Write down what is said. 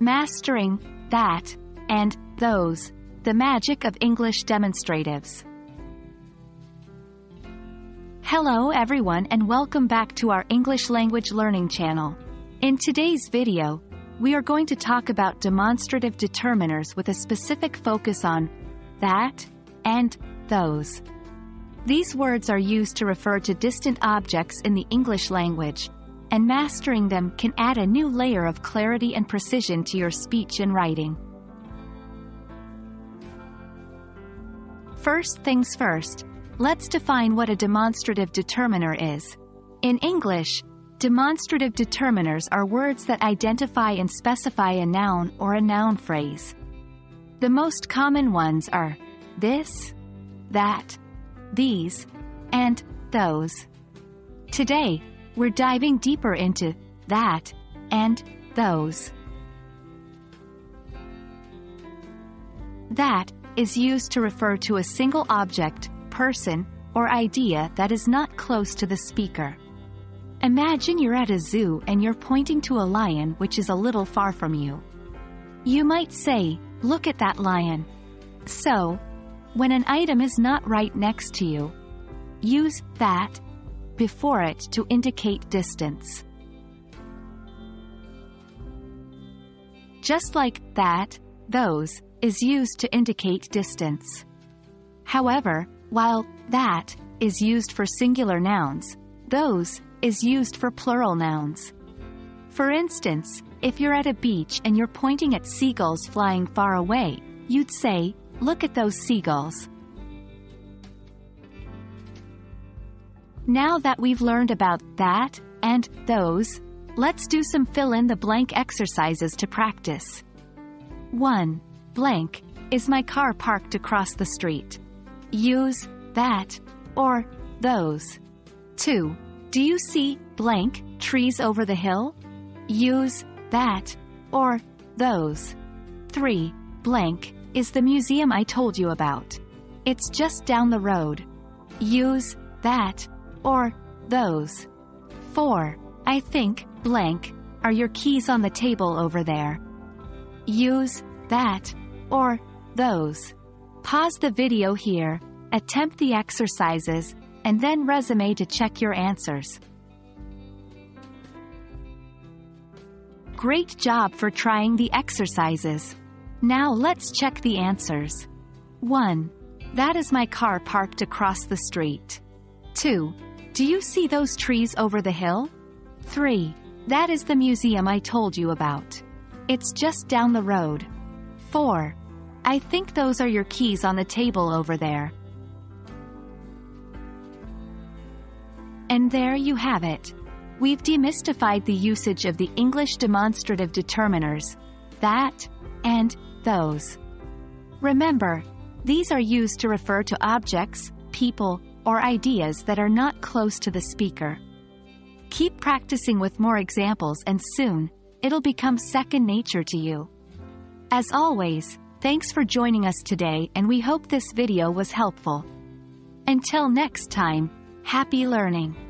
Mastering, that, and those, the magic of English demonstratives. Hello everyone and welcome back to our English language learning channel. In today's video, we are going to talk about demonstrative determiners with a specific focus on that and those. These words are used to refer to distant objects in the English language, and mastering them can add a new layer of clarity and precision to your speech and writing. First things first, let's define what a demonstrative determiner is. In English, demonstrative determiners are words that identify and specify a noun or a noun phrase. The most common ones are this, that, these, and those. Today, we're diving deeper into that and those. That is used to refer to a single object, person, or idea that is not close to the speaker. Imagine you're at a zoo and you're pointing to a lion which is a little far from you. You might say, look at that lion. So, when an item is not right next to you, use that before it to indicate distance. Just like that, those, is used to indicate distance. However, while that is used for singular nouns, those is used for plural nouns. For instance, if you're at a beach and you're pointing at seagulls flying far away, you'd say, look at those seagulls. Now that we've learned about that and those, let's do some fill-in-the-blank exercises to practice. 1. Blank. Is my car parked across the street? Use that or those. 2. Do you see blank trees over the hill? Use that or those. 3. Blank is the museum I told you about. It's just down the road. Use that or those. 4. I think blank are your keys on the table over there. Use that or those. Pause the video here, attempt the exercises, and then resume to check your answers. Great job for trying the exercises. Now let's check the answers. 1. That is my car parked across the street. 2. Do you see those trees over the hill? 3. That is the museum I told you about. It's just down the road. 4. I think those are your keys on the table over there. And there you have it. We've demystified the usage of the English demonstrative determiners, that, and those. Remember, these are used to refer to objects, people, or ideas that are not close to the speaker. Keep practicing with more examples and soon, it'll become second nature to you. As always, thanks for joining us today and we hope this video was helpful. Until next time, happy learning!